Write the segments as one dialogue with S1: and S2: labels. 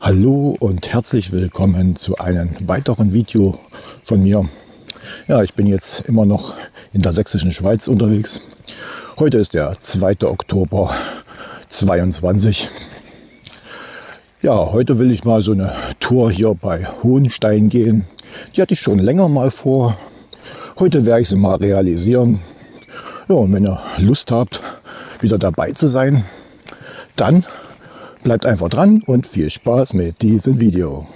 S1: Hallo und herzlich willkommen zu einem weiteren Video von mir. Ja, ich bin jetzt immer noch in der sächsischen Schweiz unterwegs. Heute ist der 2. Oktober 22. Ja, heute will ich mal so eine Tour hier bei Hohenstein gehen. Die hatte ich schon länger mal vor. Heute werde ich sie mal realisieren. Ja, und wenn ihr Lust habt, wieder dabei zu sein, dann bleibt einfach dran und viel Spaß mit diesem Video.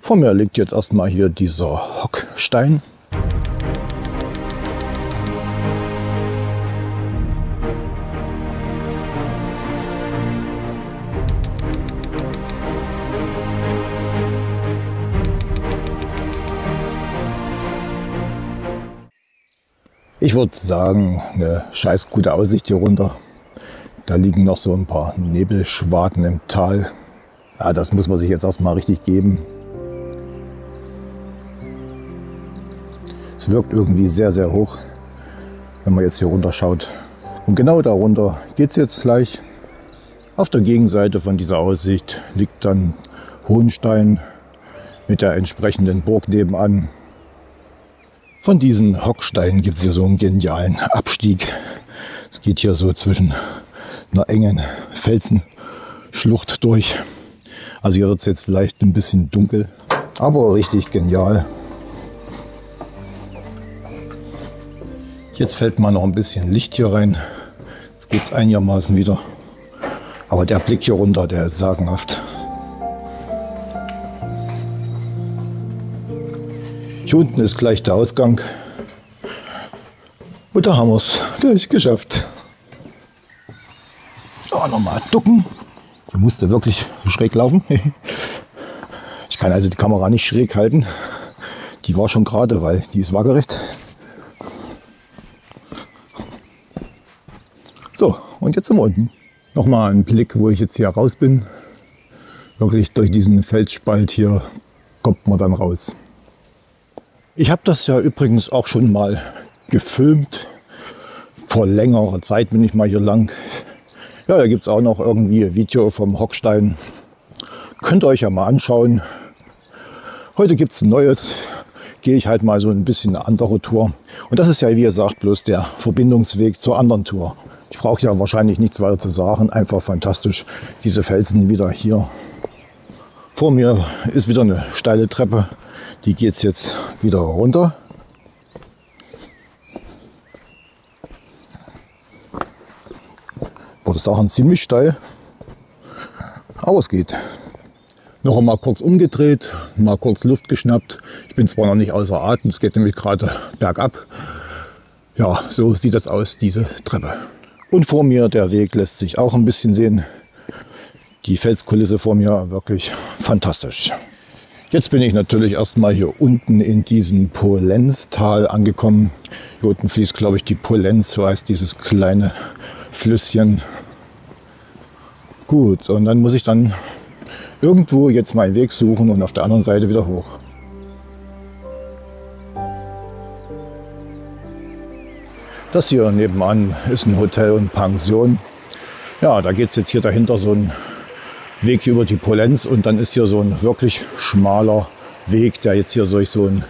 S1: Vor mir liegt jetzt erstmal hier dieser Hockstein. Ich würde sagen, eine scheiß gute Aussicht hier runter. Da liegen noch so ein paar Nebelschwaden im Tal. Ja, das muss man sich jetzt erstmal richtig geben. Es wirkt irgendwie sehr, sehr hoch, wenn man jetzt hier runter schaut. Und genau darunter geht es jetzt gleich. Auf der Gegenseite von dieser Aussicht liegt dann Hohenstein mit der entsprechenden Burg nebenan. Von diesen Hocksteinen gibt es hier so einen genialen Abstieg. Es geht hier so zwischen einer engen Felsenschlucht durch. Also hier wird es jetzt vielleicht ein bisschen dunkel, aber richtig genial. Jetzt fällt mal noch ein bisschen Licht hier rein. Jetzt geht es einigermaßen wieder. Aber der Blick hier runter, der ist sagenhaft. Hier unten ist gleich der Ausgang. Und da haben wir es gleich geschafft. Oh, nochmal ducken. Da musste wirklich schräg laufen. Ich kann also die Kamera nicht schräg halten. Die war schon gerade, weil die ist waagerecht. So, und jetzt sind wir unten. Nochmal ein Blick, wo ich jetzt hier raus bin. Wirklich durch diesen Felsspalt hier kommt man dann raus. Ich habe das ja übrigens auch schon mal gefilmt. Vor längerer Zeit bin ich mal hier lang. Ja, da gibt es auch noch irgendwie ein Video vom Hockstein. Könnt ihr euch ja mal anschauen. Heute gibt es ein neues. Gehe ich halt mal so ein bisschen eine andere Tour. Und das ist ja, wie gesagt, bloß der Verbindungsweg zur anderen Tour. Ich brauche ja wahrscheinlich nichts weiter zu sagen. Einfach fantastisch. Diese Felsen wieder hier. Vor mir ist wieder eine steile Treppe. Die geht jetzt wieder runter. War das Sachen ziemlich steil, aber es geht. Noch einmal kurz umgedreht, mal kurz Luft geschnappt. Ich bin zwar noch nicht außer Atem, es geht nämlich gerade bergab. Ja, so sieht das aus, diese Treppe. Und vor mir, der Weg lässt sich auch ein bisschen sehen. Die Felskulisse vor mir wirklich fantastisch. Jetzt bin ich natürlich erstmal hier unten in diesem Polenztal angekommen. Hier unten fließt, glaube ich, die Polenz, so heißt dieses kleine Flüsschen. Gut, und dann muss ich dann irgendwo jetzt meinen Weg suchen und auf der anderen Seite wieder hoch. Das hier nebenan ist ein Hotel und Pension. Ja, da geht es jetzt hier dahinter so ein Weg über die Polenz und dann ist hier so ein wirklich schmaler Weg, der jetzt hier durch so ein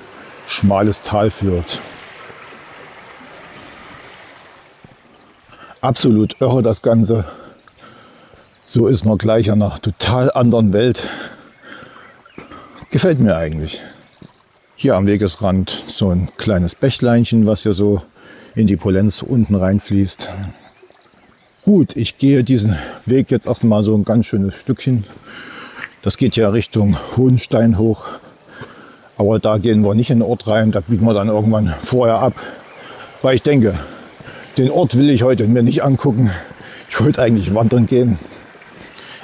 S1: schmales Tal führt. Absolut irre das Ganze. So ist man gleich an einer total anderen Welt. Gefällt mir eigentlich. Hier am Wegesrand so ein kleines Bächleinchen, was hier so in die Polenz unten reinfließt. Gut, ich gehe diesen Weg jetzt erstmal so ein ganz schönes Stückchen. Das geht ja Richtung Hohenstein hoch. Aber da gehen wir nicht in den Ort rein, da biegen wir dann irgendwann vorher ab. Weil ich denke, den Ort will ich heute mir nicht angucken. Ich wollte eigentlich wandern gehen.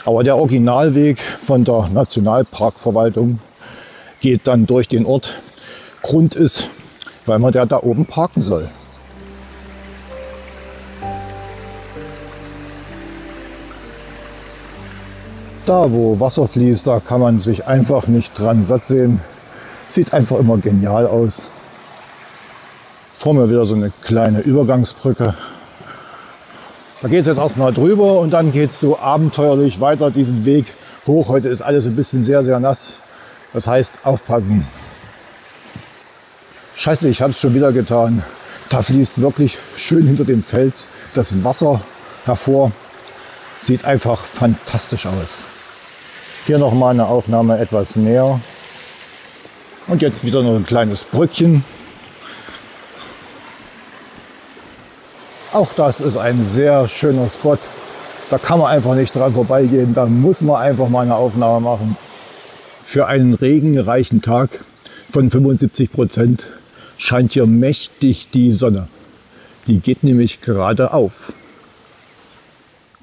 S1: Aber der Originalweg von der Nationalparkverwaltung geht dann durch den Ort. Grund ist, weil man der da oben parken soll. Da, wo Wasser fließt, da kann man sich einfach nicht dran satt sehen. Sieht einfach immer genial aus. Vor mir wieder so eine kleine Übergangsbrücke. Da geht es jetzt erstmal drüber und dann geht es so abenteuerlich weiter diesen Weg hoch. Heute ist alles ein bisschen sehr, sehr nass. Das heißt, aufpassen. Scheiße, ich habe es schon wieder getan. Da fließt wirklich schön hinter dem Fels das Wasser hervor. Sieht einfach fantastisch aus. Hier nochmal eine Aufnahme etwas näher. Und jetzt wieder noch ein kleines Brückchen. Auch das ist ein sehr schöner Spot. Da kann man einfach nicht dran vorbeigehen. Da muss man einfach mal eine Aufnahme machen. Für einen regenreichen Tag von 75 Prozent scheint hier mächtig die Sonne. Die geht nämlich gerade auf.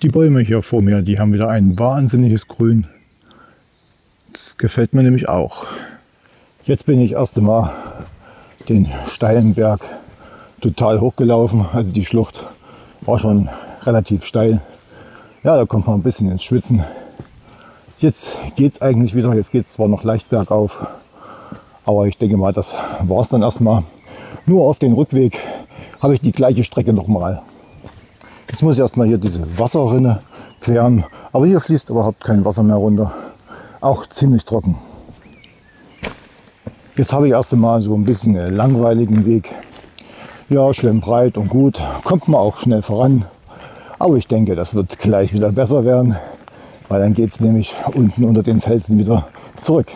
S1: Die Bäume hier vor mir, die haben wieder ein wahnsinniges Grün. Das gefällt mir nämlich auch. Jetzt bin ich erst einmal den steilen Berg total hochgelaufen. Also die Schlucht war schon relativ steil. Ja, da kommt man ein bisschen ins Schwitzen. Jetzt geht es eigentlich wieder. Jetzt geht es zwar noch leicht bergauf, aber ich denke mal, das war es dann erstmal. Nur auf den Rückweg habe ich die gleiche Strecke nochmal. Jetzt muss ich erstmal hier diese Wasserrinne queren. Aber hier fließt überhaupt kein Wasser mehr runter. Auch ziemlich trocken. Jetzt habe ich erst einmal so ein bisschen einen langweiligen Weg. Ja, schön breit und gut. Kommt man auch schnell voran. Aber ich denke, das wird gleich wieder besser werden, weil dann geht es nämlich unten unter den Felsen wieder zurück.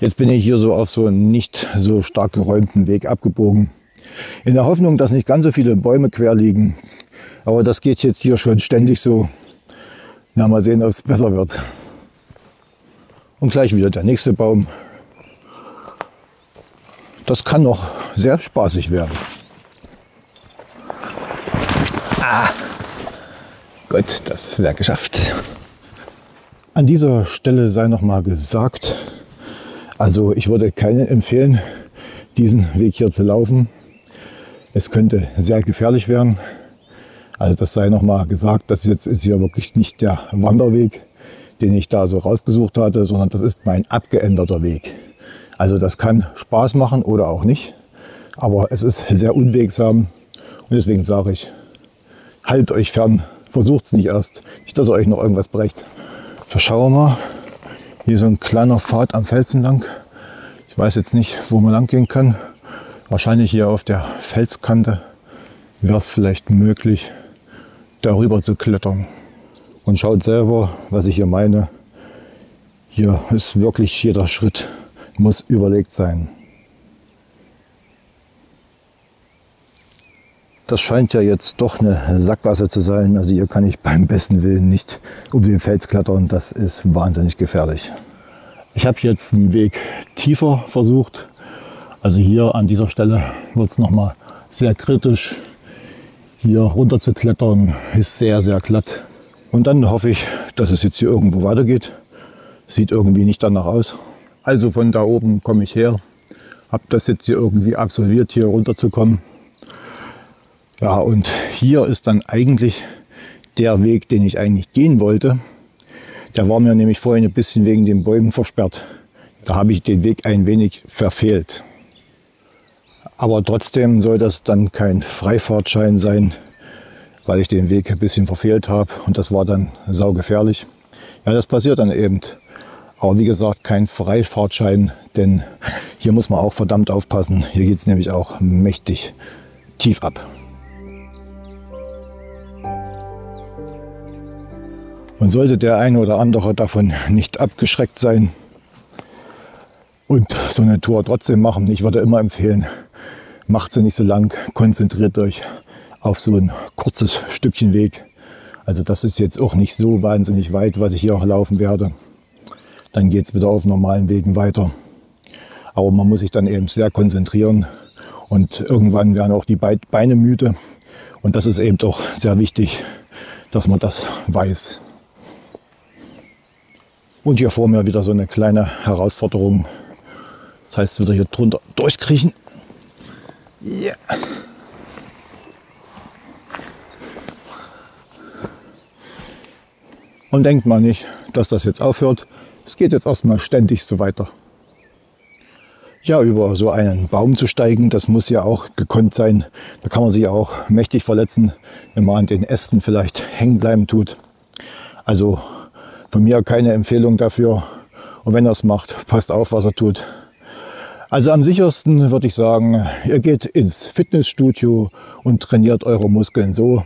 S1: Jetzt bin ich hier so auf so einen nicht so stark geräumten Weg abgebogen. In der Hoffnung, dass nicht ganz so viele Bäume quer liegen. Aber das geht jetzt hier schon ständig so. Na, mal sehen, ob es besser wird. Und gleich wieder der nächste Baum. Das kann noch sehr spaßig werden. Ah, Gott, das wäre geschafft. An dieser Stelle sei noch mal gesagt, also ich würde keinen empfehlen, diesen Weg hier zu laufen. Es könnte sehr gefährlich werden. Also das sei noch mal gesagt, das jetzt ist hier wirklich nicht der Wanderweg, den ich da so rausgesucht hatte, sondern das ist mein abgeänderter Weg. Also das kann Spaß machen oder auch nicht. Aber es ist sehr unwegsam. Und deswegen sage ich, haltet euch fern. Versucht es nicht erst. Nicht, dass ihr euch noch irgendwas brecht. So, schauen wir mal. Hier so ein kleiner Pfad am Felsen lang. Ich weiß jetzt nicht, wo man lang gehen kann. Wahrscheinlich hier auf der Felskante wäre es vielleicht möglich, darüber zu klettern. Und schaut selber, was ich hier meine. Hier ist wirklich jeder Schritt muss überlegt sein. Das scheint ja jetzt doch eine Sackgasse zu sein. Also hier kann ich beim besten Willen nicht um den Fels klettern. Das ist wahnsinnig gefährlich. Ich habe jetzt einen Weg tiefer versucht. Also hier an dieser Stelle wird es nochmal sehr kritisch. Hier runter zu klettern ist sehr, sehr glatt. Und dann hoffe ich, dass es jetzt hier irgendwo weitergeht. Sieht irgendwie nicht danach aus. Also von da oben komme ich her, habe das jetzt hier irgendwie absolviert, hier runterzukommen. Ja, und hier ist dann eigentlich der Weg, den ich eigentlich gehen wollte. Der war mir nämlich vorhin ein bisschen wegen den Bäumen versperrt. Da habe ich den Weg ein wenig verfehlt. Aber trotzdem soll das dann kein Freifahrtschein sein, weil ich den Weg ein bisschen verfehlt habe. Und das war dann saugefährlich. Ja, das passiert dann eben. Aber wie gesagt, kein Freifahrtschein, denn hier muss man auch verdammt aufpassen. Hier geht es nämlich auch mächtig tief ab. Und sollte der eine oder andere davon nicht abgeschreckt sein und so eine Tour trotzdem machen, ich würde immer empfehlen, macht sie nicht so lang, konzentriert euch auf so ein kurzes Stückchen Weg. Also das ist jetzt auch nicht so wahnsinnig weit, was ich hier auch laufen werde. Dann geht es wieder auf normalen Wegen weiter. Aber man muss sich dann eben sehr konzentrieren und irgendwann werden auch die Beine müde. Und das ist eben auch sehr wichtig, dass man das weiß. Und hier vor mir wieder so eine kleine Herausforderung. Das heißt, wieder hier drunter durchkriechen. Yeah. Und denkt mal nicht, dass das jetzt aufhört. Es geht jetzt erstmal ständig so weiter. Ja, über so einen Baum zu steigen, das muss ja auch gekonnt sein. Da kann man sich auch mächtig verletzen, wenn man an den Ästen vielleicht hängen bleiben tut. Also Von mir keine Empfehlung dafür. Und wenn er es macht, passt auf, was er tut. Also am sichersten würde ich sagen, ihr geht ins Fitnessstudio und trainiert eure Muskeln so.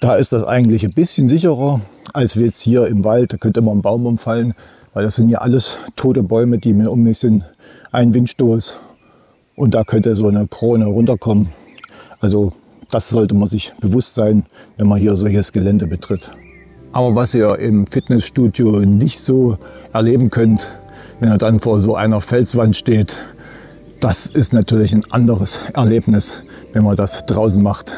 S1: Da ist das eigentlich ein bisschen sicherer als jetzt hier im Wald. Da könnte immer ein Baum umfallen, weil das sind ja alles tote Bäume, die mir um mich sind. Ein Windstoß und da könnte so eine Krone runterkommen. Also das sollte man sich bewusst sein, wenn man hier solches Gelände betritt. Aber was ihr im Fitnessstudio nicht so erleben könnt, wenn ihr dann vor so einer Felswand steht, das ist natürlich ein anderes Erlebnis, wenn man das draußen macht.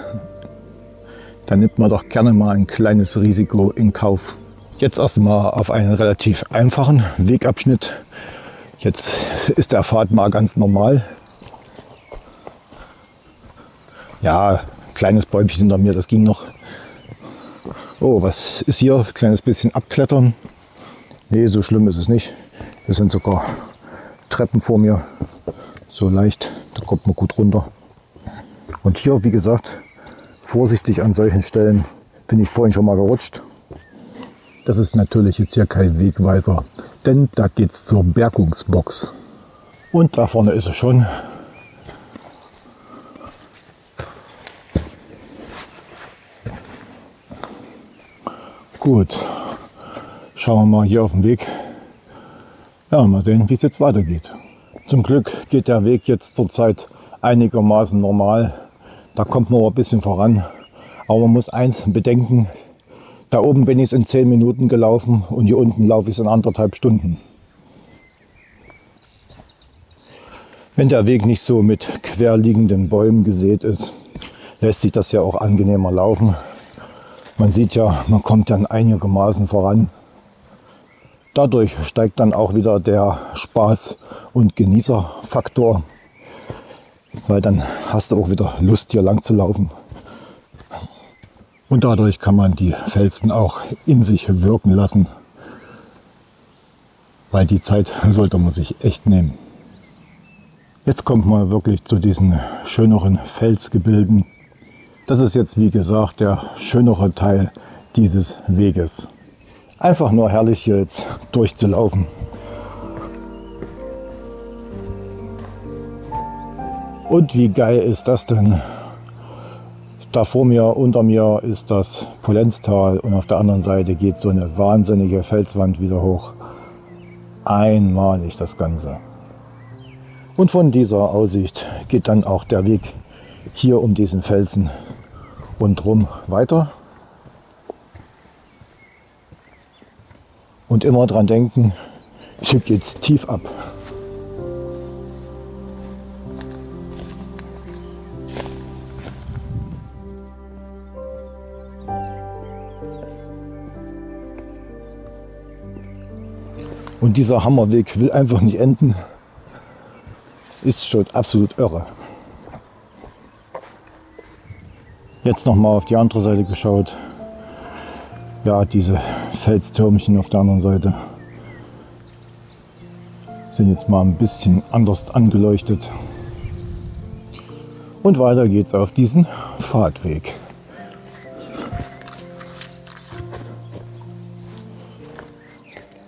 S1: Da nimmt man doch gerne mal ein kleines Risiko in Kauf. Jetzt erstmal auf einen relativ einfachen Wegabschnitt. Jetzt ist der Pfad mal ganz normal. Ja, kleines Bäumchen hinter mir, das ging noch. Oh, was ist hier? Kleines bisschen abklettern. Nee, so schlimm ist es nicht. Hier sind sogar Treppen vor mir. So leicht, da kommt man gut runter. Und hier, wie gesagt, vorsichtig an solchen Stellen. Bin ich vorhin schon mal gerutscht. Das ist natürlich jetzt hier kein Wegweiser, denn da geht es zur Bergungsbox. Und da vorne ist es schon. Gut, schauen wir mal hier auf den Weg. Ja, mal sehen, wie es jetzt weitergeht. Zum Glück geht der Weg jetzt zurzeit einigermaßen normal. Da kommt man ein bisschen voran. Aber man muss eins bedenken, da oben bin ich es in zehn Minuten gelaufen und hier unten laufe ich es in anderthalb Stunden. Wenn der Weg nicht so mit querliegenden Bäumen gesät ist, lässt sich das ja auch angenehmer laufen. Man sieht ja, man kommt dann einigermaßen voran. Dadurch steigt dann auch wieder der Spaß- und Genießerfaktor, weil dann hast du auch wieder Lust, hier lang zu laufen. Und dadurch kann man die Felsen auch in sich wirken lassen, weil die Zeit sollte man sich echt nehmen. Jetzt kommt man wirklich zu diesen schöneren Felsgebilden, das ist jetzt, wie gesagt, der schönere Teil dieses Weges. Einfach nur herrlich hier jetzt durchzulaufen. Und wie geil ist das denn? Da vor mir, unter mir ist das Polenztal und auf der anderen Seite geht so eine wahnsinnige Felswand wieder hoch. Einmalig das Ganze. Und von dieser Aussicht geht dann auch der Weg hier um diesen Felsen rundherum weiter. Und immer dran denken, hier geht es tief ab. Und dieser Hammerweg will einfach nicht enden. Ist schon absolut irre. Jetzt noch mal auf die andere Seite geschaut. Ja, diese Felstürmchen auf der anderen Seite sind jetzt mal ein bisschen anders angeleuchtet. Und weiter geht's auf diesen Fahrtweg.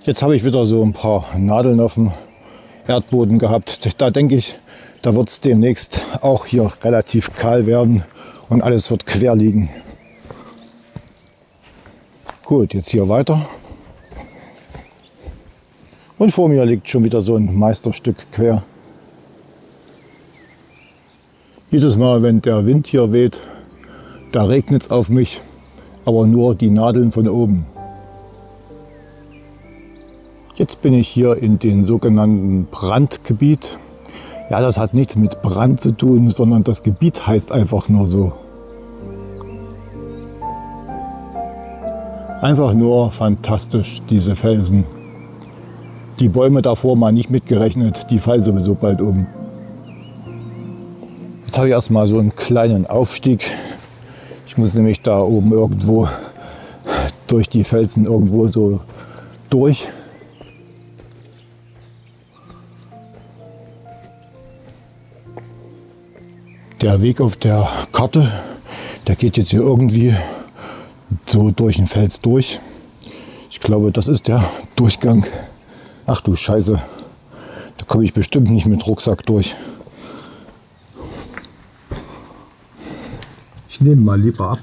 S1: Jetzt habe ich wieder so ein paar Nadeln auf dem Erdboden gehabt. Da denke ich, da wird es demnächst auch hier relativ kahl werden und alles wird quer liegen. Gut, jetzt hier weiter. Und vor mir liegt schon wieder so ein Meisterstück quer. Jedes Mal, wenn der Wind hier weht, da regnet es auf mich, aber nur die Nadeln von oben. Jetzt bin ich hier in den sogenannten Brandgebiet. Ja, das hat nichts mit Brand zu tun, sondern das Gebiet heißt einfach nur so. Einfach nur fantastisch, diese Felsen. Die Bäume davor mal nicht mitgerechnet, die fallen sowieso bald um. Jetzt habe ich erstmal so einen kleinen Aufstieg. Ich muss nämlich da oben irgendwo durch die Felsen irgendwo so durch. Der Weg auf der Karte, der geht jetzt hier irgendwie so durch den Fels durch. Ich glaube, das ist der Durchgang. Ach du Scheiße, da komme ich bestimmt nicht mit Rucksack durch. Ich nehme mal lieber ab.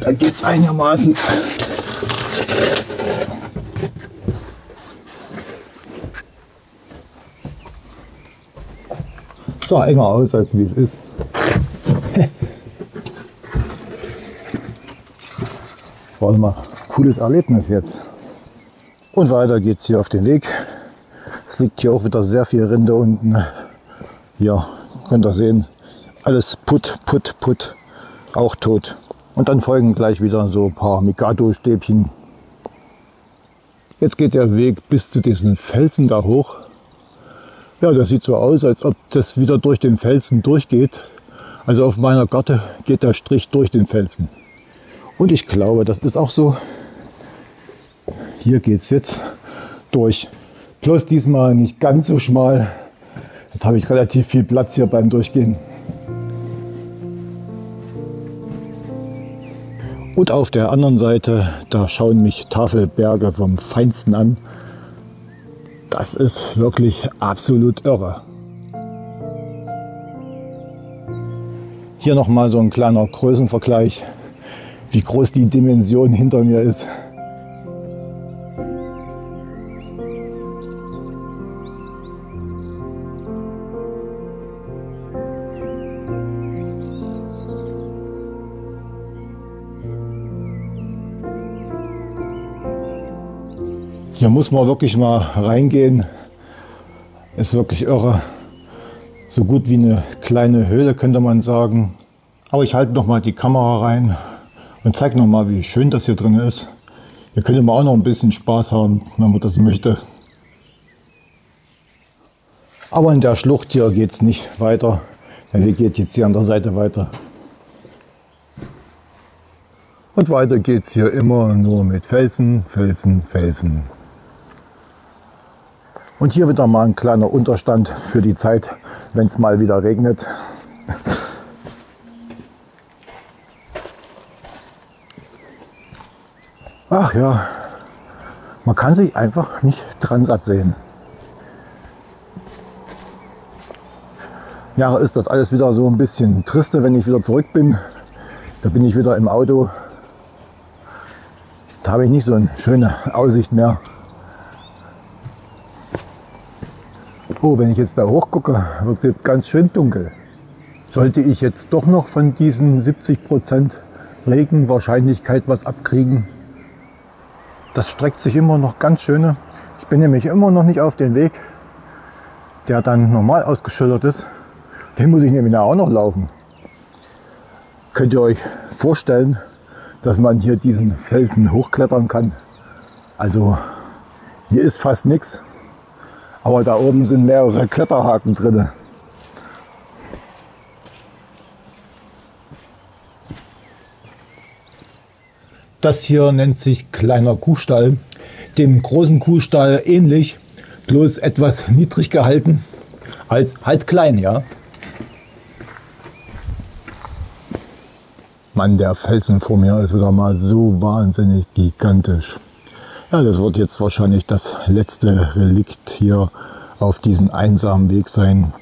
S1: Da geht es einigermaßen. Sah enger aus, als wie es ist. Das war mal ein cooles Erlebnis jetzt. Und weiter geht es hier auf den Weg. Es liegt hier auch wieder sehr viel Rinde unten. Ja, könnt ihr sehen. Alles putt, putt, putt. Auch tot. Und dann folgen gleich wieder so ein paar Mikado-Stäbchen. Jetzt geht der Weg bis zu diesen Felsen da hoch. Ja, das sieht so aus, als ob das wieder durch den Felsen durchgeht. Also auf meiner Karte geht der Strich durch den Felsen. Und ich glaube, das ist auch so. Hier geht es jetzt durch. Plus diesmal nicht ganz so schmal. Jetzt habe ich relativ viel Platz hier beim Durchgehen. Und auf der anderen Seite, da schauen mich Tafelberge vom Feinsten an. Das ist wirklich absolut irre. Hier nochmal so ein kleiner Größenvergleich, wie groß die Dimension hinter mir ist. Hier muss man wirklich mal reingehen. Ist wirklich irre. So gut wie eine kleine Höhle könnte man sagen. Aber ich halte noch mal die Kamera rein und zeige noch mal, wie schön das hier drin ist. Hier könnte man auch noch ein bisschen Spaß haben, wenn man das möchte. Aber in der Schlucht hier geht es nicht weiter. Der Weg geht jetzt hier an der Seite weiter. Und weiter geht es hier immer nur mit Felsen, Felsen, Felsen. Und hier wieder mal ein kleiner Unterstand für die Zeit, wenn es mal wieder regnet. Ach ja, man kann sich einfach nicht dran satt sehen. Ja, ist das alles wieder so ein bisschen triste, wenn ich wieder zurück bin. Da bin ich wieder im Auto. Da habe ich nicht so eine schöne Aussicht mehr. Oh, wenn ich jetzt da hochgucke, wird es jetzt ganz schön dunkel. Sollte ich jetzt doch noch von diesen 70% Regenwahrscheinlichkeit was abkriegen, das streckt sich immer noch ganz schön. Ich bin nämlich immer noch nicht auf den Weg, der dann normal ausgeschildert ist. Den muss ich nämlich auch noch laufen. Könnt ihr euch vorstellen, dass man hier diesen Felsen hochklettern kann? Also hier ist fast nichts. Aber da oben sind mehrere Kletterhaken drin. Das hier nennt sich kleiner Kuhstall. Dem großen Kuhstall ähnlich, bloß etwas niedrig gehalten. Halt, halt klein, ja. Mann, der Felsen vor mir ist wieder mal so wahnsinnig gigantisch. Ja, das wird jetzt wahrscheinlich das letzte Relikt hier auf diesem einsamen Weg sein.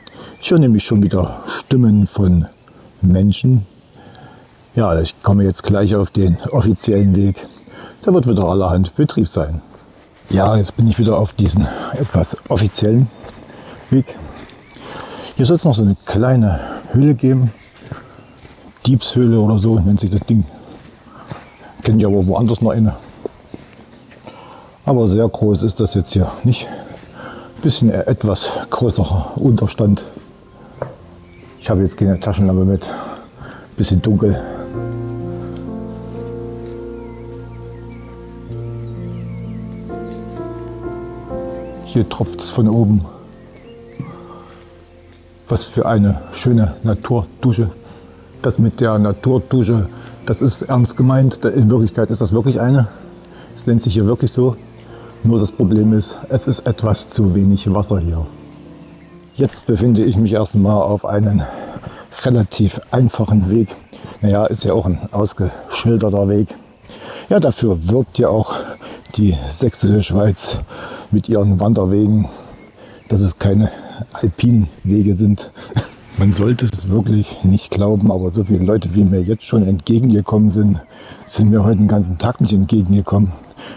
S1: Ich höre nämlich schon wieder Stimmen von Menschen. Ja, ich komme jetzt gleich auf den offiziellen Weg. Da wird wieder allerhand Betrieb sein. Ja, jetzt bin ich wieder auf diesem etwas offiziellen Weg. Hier soll es noch so eine kleine Höhle geben. Diebshöhle oder so nennt sich das Ding. Kennt ihr aber woanders noch eine. Aber sehr groß ist das jetzt hier nicht. Bisschen etwas größerer Unterstand. Ich habe jetzt keine Taschenlampe mit. Bisschen dunkel. Hier tropft es von oben. Was für eine schöne Naturdusche. Das mit der Naturdusche, das ist ernst gemeint. In Wirklichkeit ist das wirklich eine. Es nennt sich hier wirklich so. Nur das Problem ist, es ist etwas zu wenig Wasser hier. Jetzt befinde ich mich erstmal auf einem relativ einfachen Weg. Naja, ist ja auch ein ausgeschilderter Weg. Ja, dafür wirbt ja auch die sächsische Schweiz mit ihren Wanderwegen, dass es keine alpinen Wege sind. Man sollte es wirklich nicht glauben, aber so viele Leute, wie mir jetzt schon entgegengekommen sind, sind mir heute den ganzen Tag nicht entgegengekommen.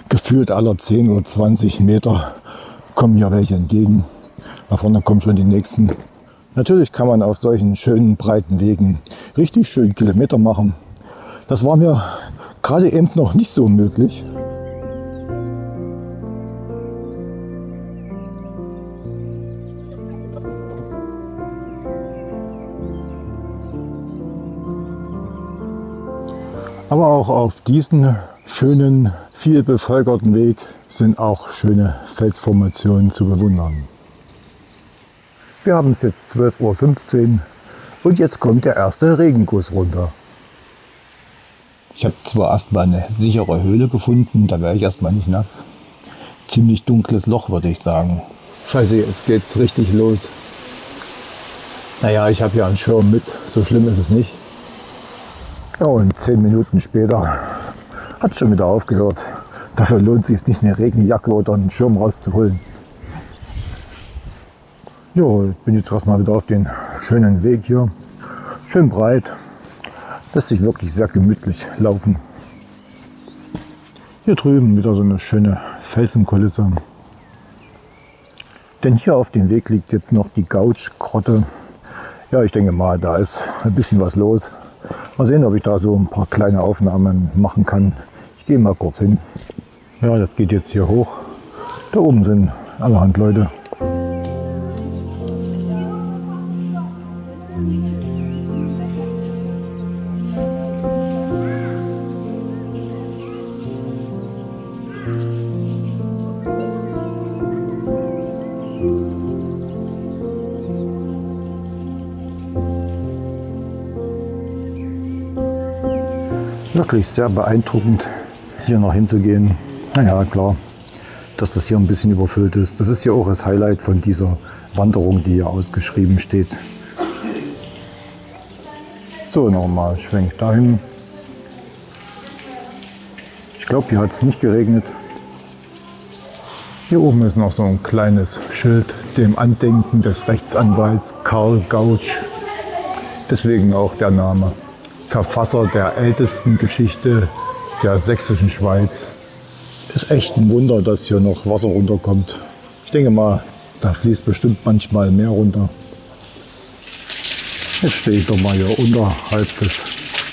S1: Gefühlt aller 10 oder 20 Meter kommen mir welche entgegen. Da vorne kommen schon die nächsten. Natürlich kann man auf solchen schönen breiten Wegen richtig schön Kilometer machen. Das war mir gerade eben noch nicht so möglich. Aber auch auf diesen schönen, viel bevölkerten Weg sind auch schöne Felsformationen zu bewundern. Wir haben es jetzt 12.15 Uhr und jetzt kommt der erste Regenguss runter. Ich habe zwar erstmal eine sichere Höhle gefunden, da wäre ich erstmal nicht nass. Ziemlich dunkles Loch, würde ich sagen. Scheiße, jetzt geht's richtig los. Naja, ich habe ja einen Schirm mit, so schlimm ist es nicht. Ja, und zehn Minuten später hat schon wieder aufgehört. Dafür lohnt es sich nicht, eine Regenjacke oder einen Schirm rauszuholen. Ja, ich bin jetzt erstmal wieder auf den schönen Weg hier. Schön breit. Lässt sich wirklich sehr gemütlich laufen. Hier drüben wieder so eine schöne Felsenkulisse. Denn hier auf dem Weg liegt jetzt noch die Gautschgrotte. Ja, ich denke mal, da ist ein bisschen was los. Mal sehen, ob ich da so ein paar kleine Aufnahmen machen kann. Ich gehe mal kurz hin. Ja, das geht jetzt hier hoch. Da oben sind allerhand Leute. wirklich sehr beeindruckend, hier noch hinzugehen. Naja, klar, dass das hier ein bisschen überfüllt ist. Das ist ja auch das Highlight von dieser Wanderung, die hier ausgeschrieben steht. So, nochmal schwenkt dahin. Ich glaube, hier hat es nicht geregnet. Hier oben ist noch so ein kleines Schild, dem Andenken des Rechtsanwalts Karl Gautsch. Deswegen auch der Name. Verfasser der ältesten Geschichte der sächsischen Schweiz. Ist echt ein Wunder, dass hier noch Wasser runterkommt. Ich denke mal, da fließt bestimmt manchmal mehr runter. Jetzt stehe ich doch mal hier unterhalb des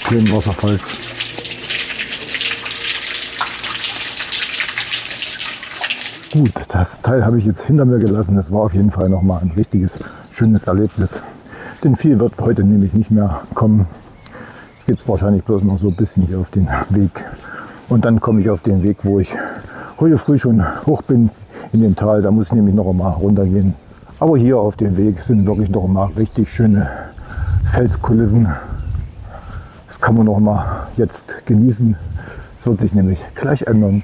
S1: kleinen Wasserfalls. Gut, das Teil habe ich jetzt hinter mir gelassen. Das war auf jeden Fall nochmal ein richtiges, schönes Erlebnis. Denn viel wird heute nämlich nicht mehr kommen geht es wahrscheinlich bloß noch so ein bisschen hier auf den Weg. Und dann komme ich auf den Weg, wo ich heute früh schon hoch bin in dem Tal. Da muss ich nämlich noch einmal runtergehen. Aber hier auf dem Weg sind wirklich noch einmal richtig schöne Felskulissen. Das kann man noch mal jetzt genießen. Es wird sich nämlich gleich ändern.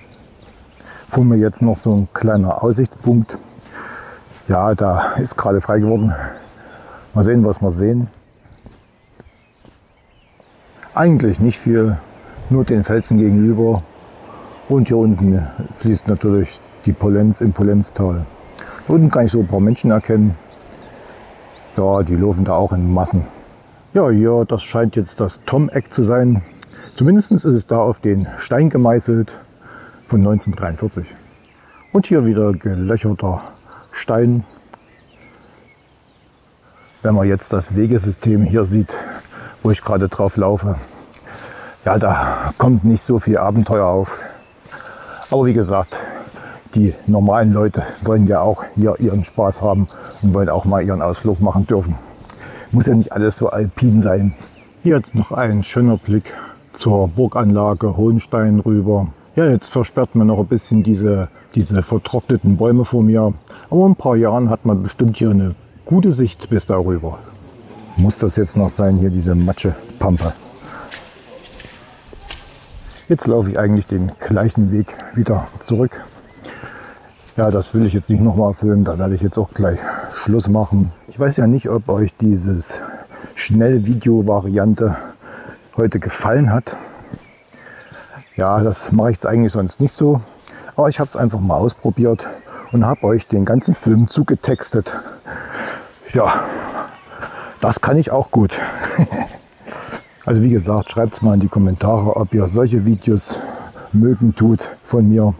S1: Vor mir jetzt noch so ein kleiner Aussichtspunkt. Ja, da ist gerade frei geworden. Mal sehen, was wir sehen. Eigentlich nicht viel, nur den Felsen gegenüber. Und hier unten fließt natürlich die Polenz im Polenztal. Hier unten kann ich so ein paar Menschen erkennen. Ja, die laufen da auch in Massen. Ja, hier, das scheint jetzt das Tom-Eck zu sein. Zumindest ist es da auf den Stein gemeißelt von 1943. Und hier wieder gelöcherter Stein. Wenn man jetzt das Wegesystem hier sieht, wo ich gerade drauf laufe. Ja, da kommt nicht so viel Abenteuer auf. Aber wie gesagt, die normalen Leute wollen ja auch hier ihren Spaß haben und wollen auch mal ihren Ausflug machen dürfen. Muss ja nicht alles so alpin sein. Hier jetzt noch ein schöner Blick zur Burganlage Hohenstein rüber. Ja, jetzt versperrt man noch ein bisschen diese, diese vertrockneten Bäume vor mir. Aber in ein paar Jahren hat man bestimmt hier eine gute Sicht bis darüber muss das jetzt noch sein, hier diese Matschepampe. Jetzt laufe ich eigentlich den gleichen Weg wieder zurück. Ja, das will ich jetzt nicht nochmal filmen, da werde ich jetzt auch gleich Schluss machen. Ich weiß ja nicht, ob euch dieses Schnellvideo-Variante heute gefallen hat. Ja, das mache ich eigentlich sonst nicht so. Aber ich habe es einfach mal ausprobiert und habe euch den ganzen Film zugetextet. Ja, das kann ich auch gut. also wie gesagt, schreibt es mal in die Kommentare, ob ihr solche Videos mögen tut von mir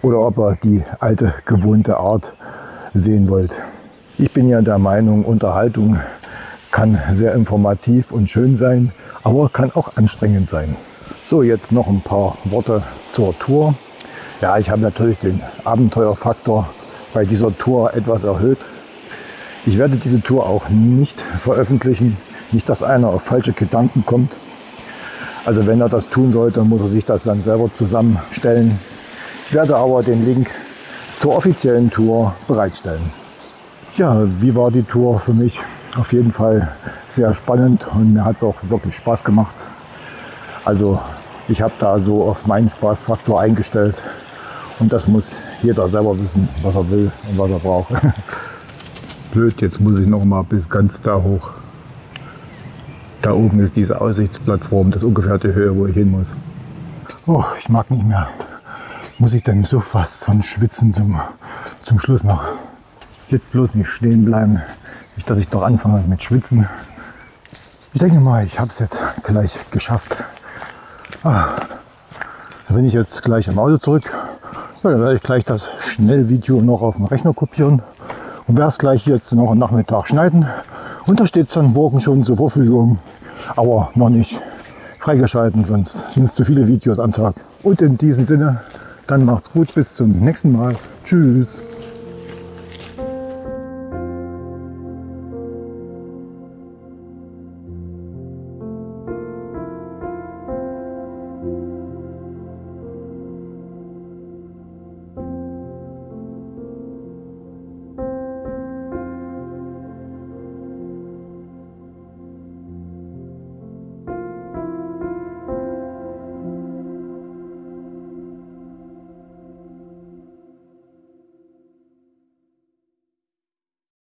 S1: oder ob ihr die alte gewohnte Art sehen wollt. Ich bin ja der Meinung, Unterhaltung kann sehr informativ und schön sein, aber kann auch anstrengend sein. So, jetzt noch ein paar Worte zur Tour. Ja, ich habe natürlich den Abenteuerfaktor bei dieser Tour etwas erhöht. Ich werde diese Tour auch nicht veröffentlichen. Nicht, dass einer auf falsche Gedanken kommt. Also wenn er das tun sollte, muss er sich das dann selber zusammenstellen. Ich werde aber den Link zur offiziellen Tour bereitstellen. Ja, wie war die Tour für mich? Auf jeden Fall sehr spannend und mir hat es auch wirklich Spaß gemacht. Also ich habe da so auf meinen Spaßfaktor eingestellt und das muss jeder selber wissen, was er will und was er braucht. Blöd, jetzt muss ich noch mal bis ganz da hoch. Da oben ist diese Aussichtsplattform, das ist ungefähr die Höhe, wo ich hin muss. Oh, ich mag nicht mehr. Muss ich denn so fast so schwitzen zum, zum Schluss noch? Jetzt bloß nicht stehen bleiben, nicht, dass ich doch anfange mit Schwitzen. Ich denke mal, ich habe es jetzt gleich geschafft. Ah, da bin ich jetzt gleich am Auto zurück. Ja, dann werde ich gleich das Schnellvideo noch auf dem Rechner kopieren und werde es gleich jetzt noch am Nachmittag schneiden. Und da steht es schon zur Verfügung. Aber noch nicht freigeschalten, sonst sind es zu viele Videos am Tag. Und in diesem Sinne, dann macht's gut, bis zum nächsten Mal. Tschüss.